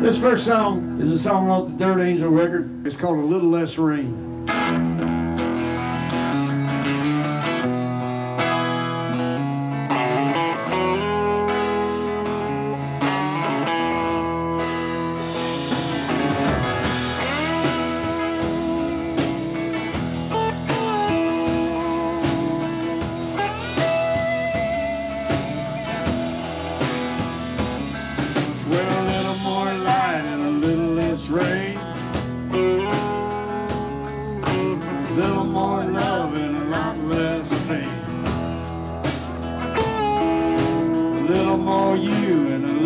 This first song is a song off the Dirt Angel record. It's called A Little Less Rain. more you and I.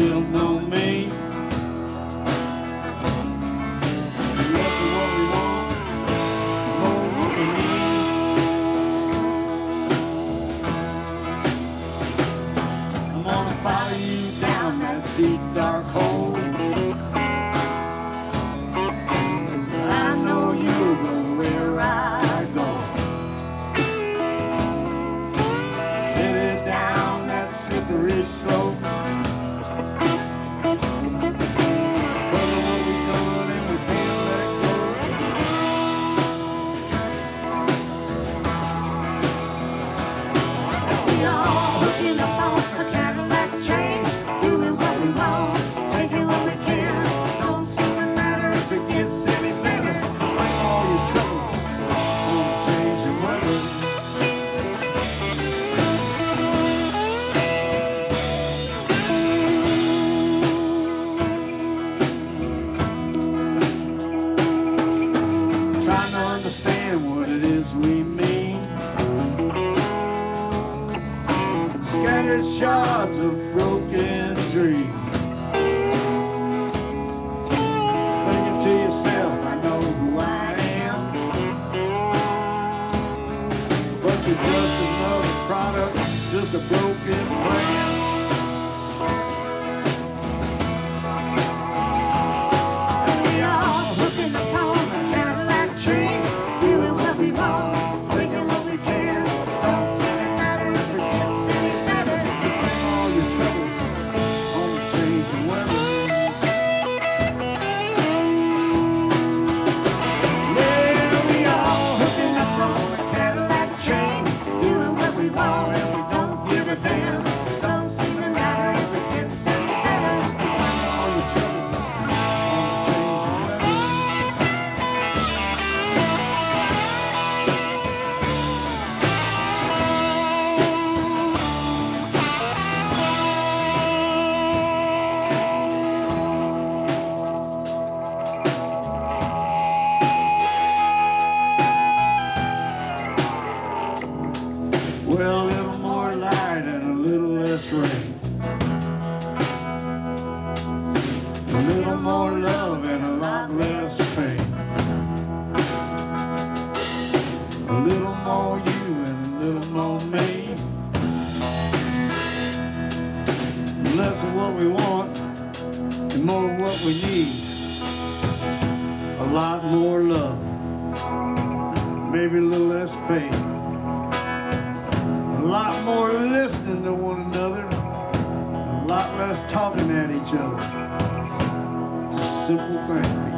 more what we need. A lot more love, maybe a little less pain. A lot more listening to one another, a lot less talking at each other. It's a simple thing.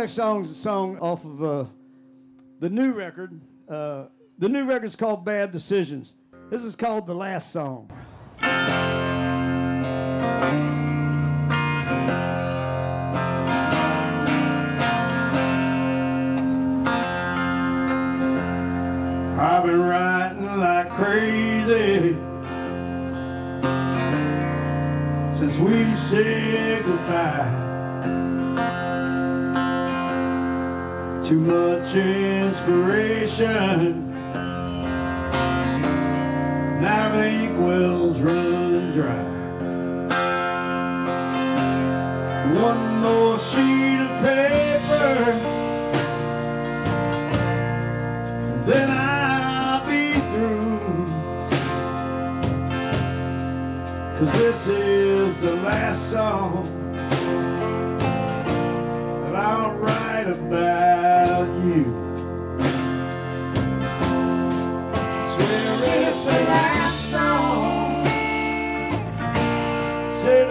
next song is a song off of uh, the new record. Uh, the new record's called Bad Decisions. This is called The Last Song. I've been writing like crazy since we said goodbye. Too much inspiration. Now the ink wells run dry. One more sheet of paper, and then I'll be through. Cause this is the last song that I'll write about you. Swear it's the last song. Say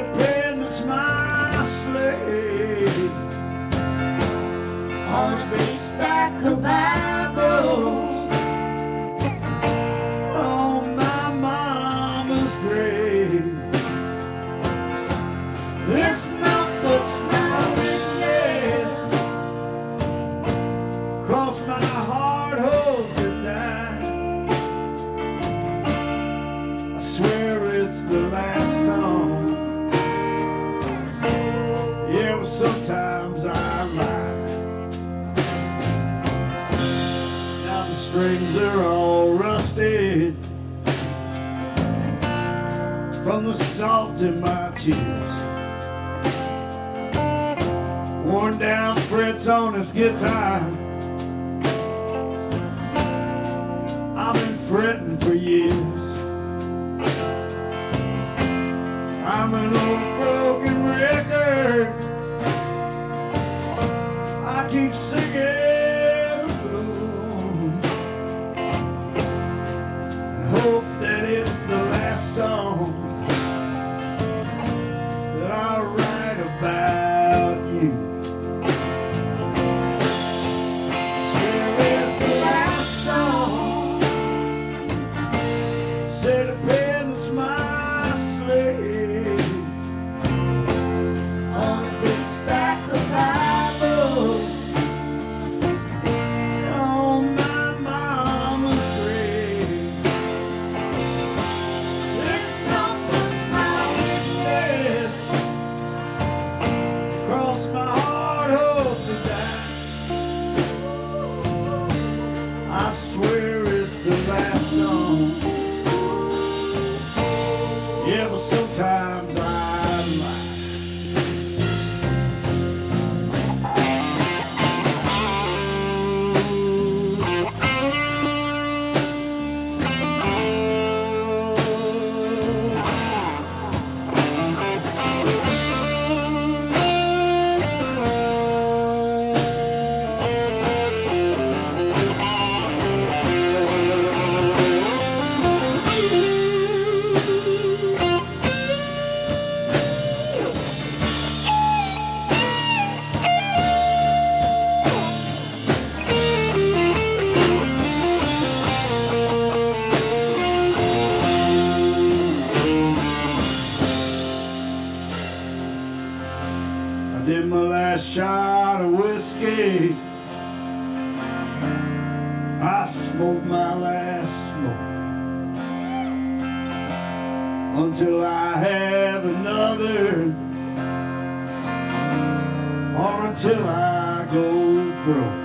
my slave on a the last song. Yeah, but sometimes I lie. Now the strings are all rusted from the salt in my tears. Worn down frets on his guitar. Smoked my last smoke. Until I have another. Or until I go broke.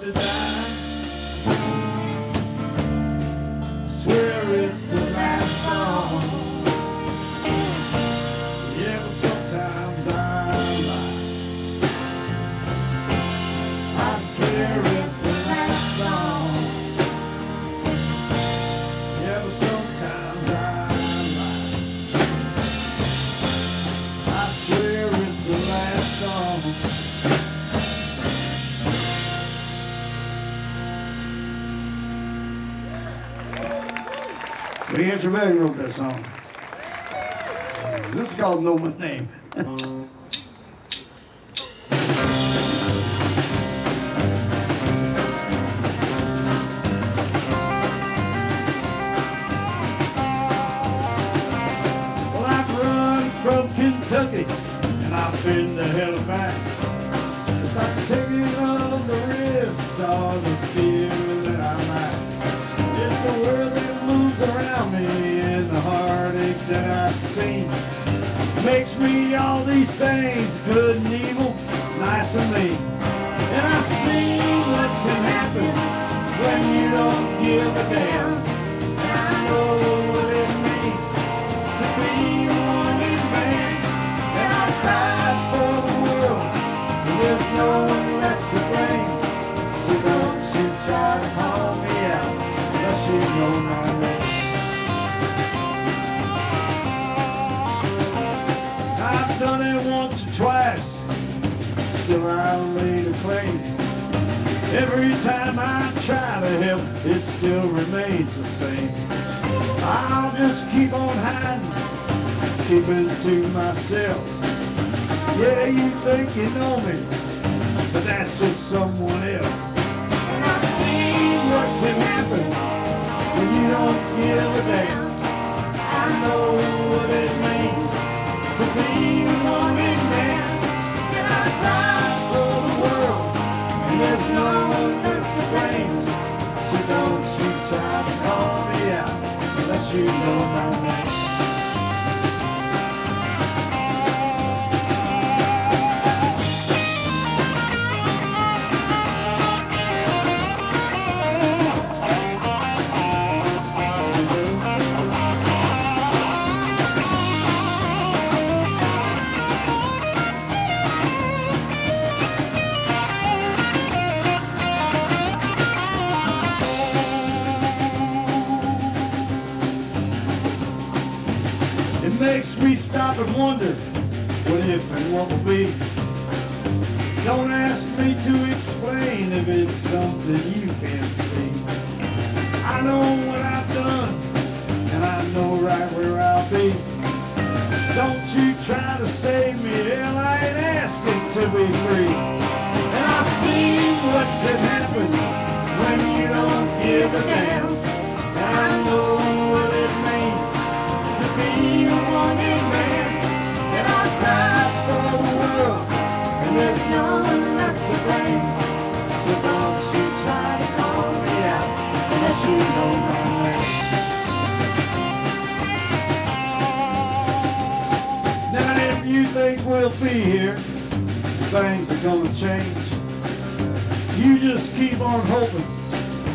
the time. Lee Trevalyan wrote that song. This is called Know My Name. me all these things, good and evil, nice and mean. And I've seen what can happen when you don't give a damn. Every time I try to help, it still remains the same. I'll just keep on hiding, keeping to myself. Yeah, you think you know me, but that's just someone else. And I've seen what can happen when you don't give a damn. I know makes me stop and wonder what if and what will be. Don't ask me to explain if it's something you can't see. I know what I've done, and I know right where I'll be. Don't you try to save me, hell, I ain't asking to be free. And I've seen what can happen when you don't give a damn. And I know be here, things are gonna change. You just keep on hoping,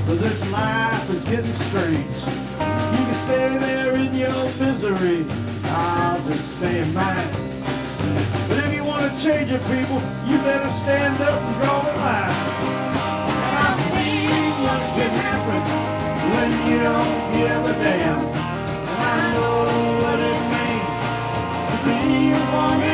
cause this life is getting strange. You can stay there in your misery, I'll just stay in mine. But if you wanna change it, people, you better stand up and draw the line. And I've seen what can happen when you don't give a damn. And I know what it means to be a wanted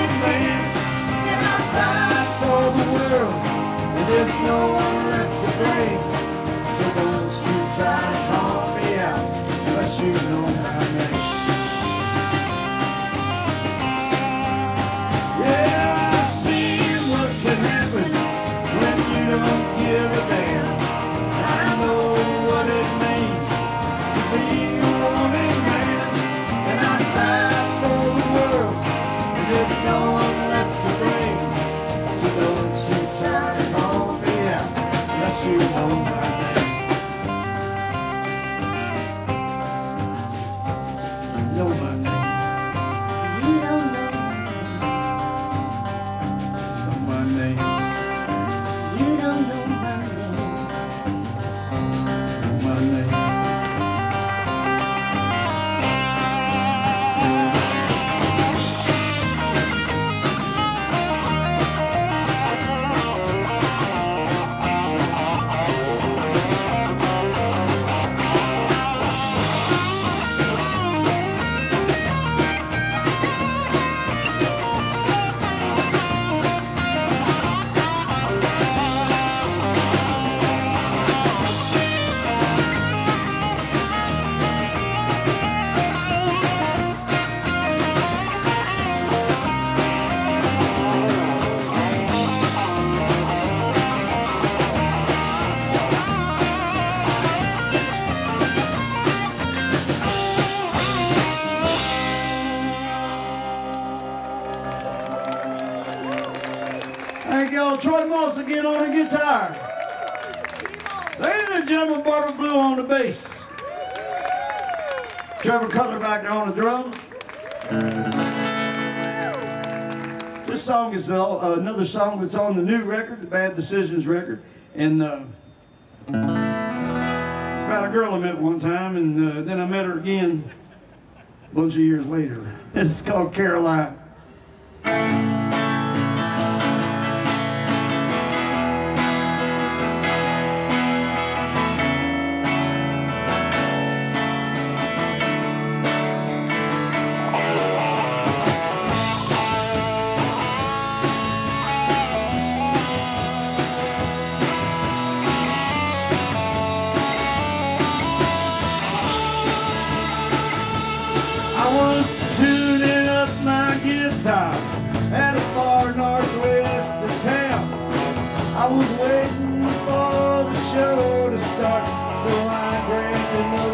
Ladies and gentlemen, Barbara Blue on the bass. Trevor Cutler back there on the drums. This song is uh, another song that's on the new record, the Bad Decisions record. And uh, it's about a girl I met one time, and uh, then I met her again a bunch of years later. It's called Caroline. to know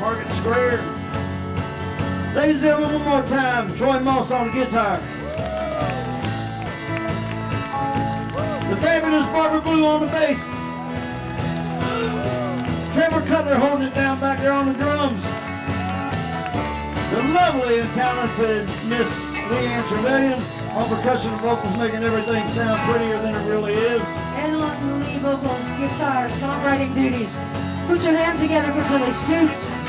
Market Square. Ladies and gentlemen, one more time, Troy Moss on the guitar. The fabulous Barbara Blue on the bass. Trevor Cutler holding it down back there on the drums. The lovely and talented Miss Leanne Trevalyan on percussion and vocals, making everything sound prettier than it really is. And on lead vocals, guitar, songwriting duties. Put your hands together for Billy Stoops.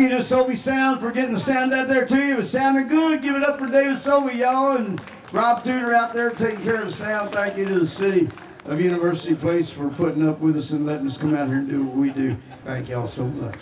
You to Sobe Sound for getting the sound out there to you. It was sounding good. Give it up for David Sobe, y'all, and Rob Tudor out there taking care of the sound. Thank you to the city of University Place for putting up with us and letting us come out here and do what we do. Thank y'all so much.